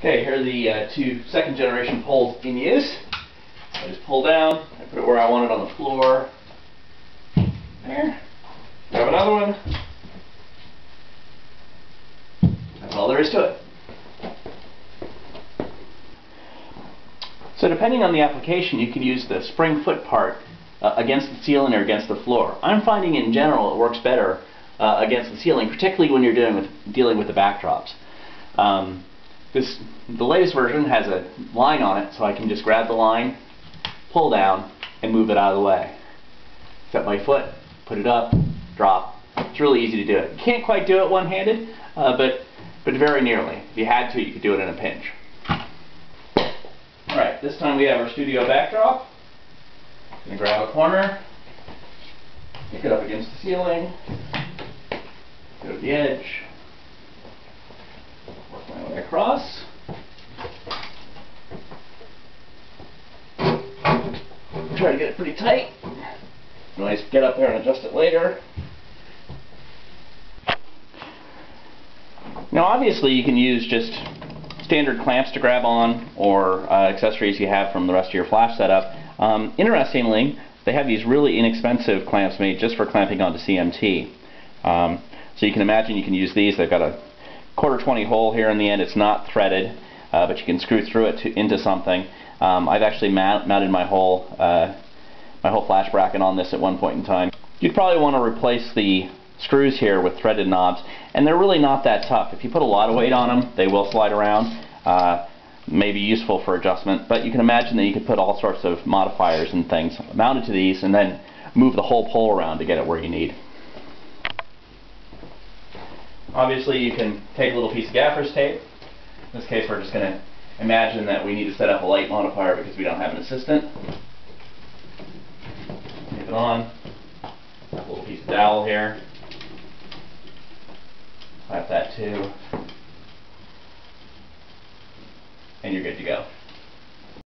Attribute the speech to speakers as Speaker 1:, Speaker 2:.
Speaker 1: Okay, here are the uh, two second generation poles in use. I just pull down, I put it where I want it on the floor. There. Grab another one. That's all there is to it. So depending on the application, you can use the spring foot part uh, against the ceiling or against the floor. I'm finding in general it works better uh, against the ceiling, particularly when you're dealing with, dealing with the backdrops. Um, this, the latest version has a line on it, so I can just grab the line, pull down, and move it out of the way. Set my foot, put it up, drop. It's really easy to do it. You can't quite do it one-handed, uh, but, but very nearly. If you had to, you could do it in a pinch. Alright, this time we have our studio backdrop. I'm going to grab a corner, pick it up against the ceiling, go to the edge, across. Try to get it pretty tight. Nice get up there and adjust it later. Now obviously you can use just standard clamps to grab on or uh, accessories you have from the rest of your flash setup. Um, interestingly, they have these really inexpensive clamps made just for clamping onto EMT. Um, so you can imagine you can use these. They've got a quarter 20 hole here in the end. It's not threaded, uh, but you can screw through it to, into something. Um, I've actually mount, mounted my whole uh, my whole flash bracket on this at one point in time. You'd probably want to replace the screws here with threaded knobs, and they're really not that tough. If you put a lot of weight on them, they will slide around. Uh, may be useful for adjustment, but you can imagine that you could put all sorts of modifiers and things mounted to these and then move the whole pole around to get it where you need. Obviously you can take a little piece of gaffer's tape. In this case we're just going to imagine that we need to set up a light modifier because we don't have an assistant. Tape it on. A little piece of dowel here. Clap that too. And you're good to go.